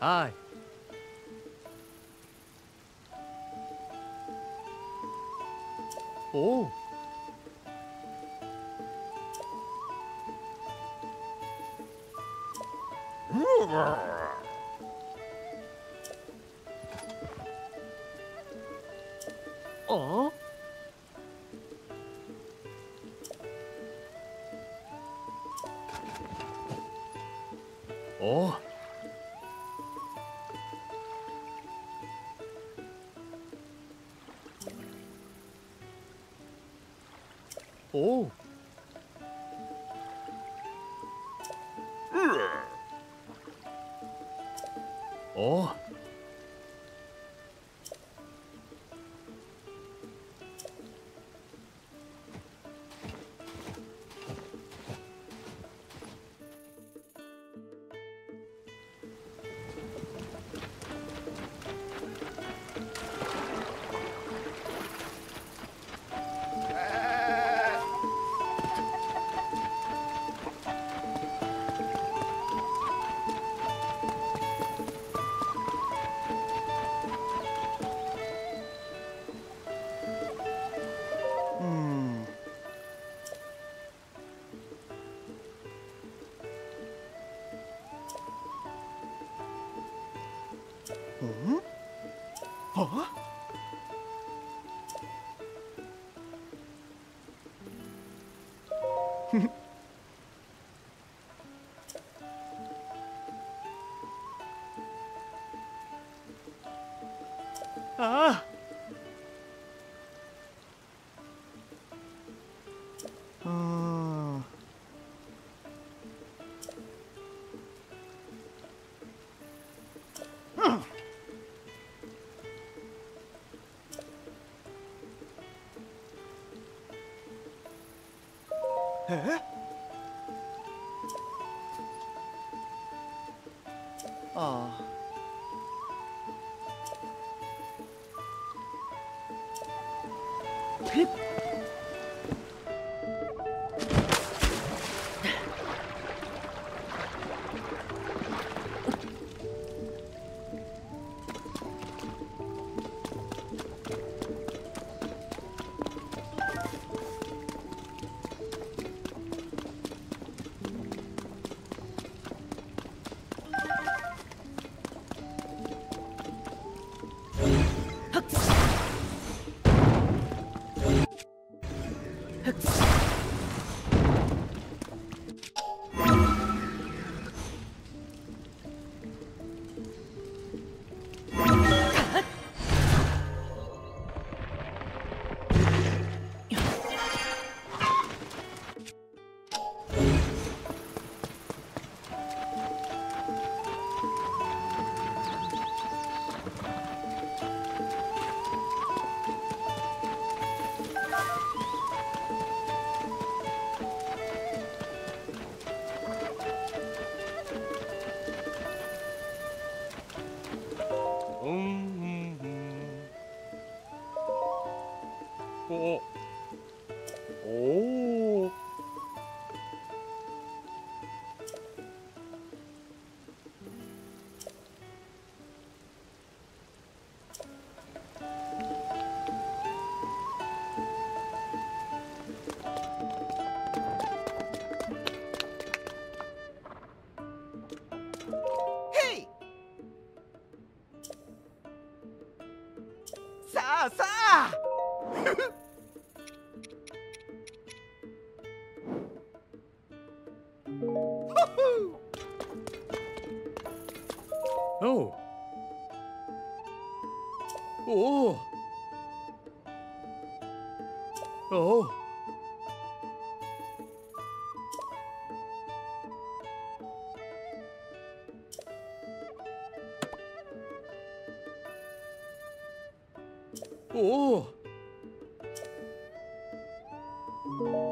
はい。おう。あ。おう。哦。嗯哦。うんあああう えああ おおおへいさあさあ。oh. Oh. Oh. Oh. Thank you.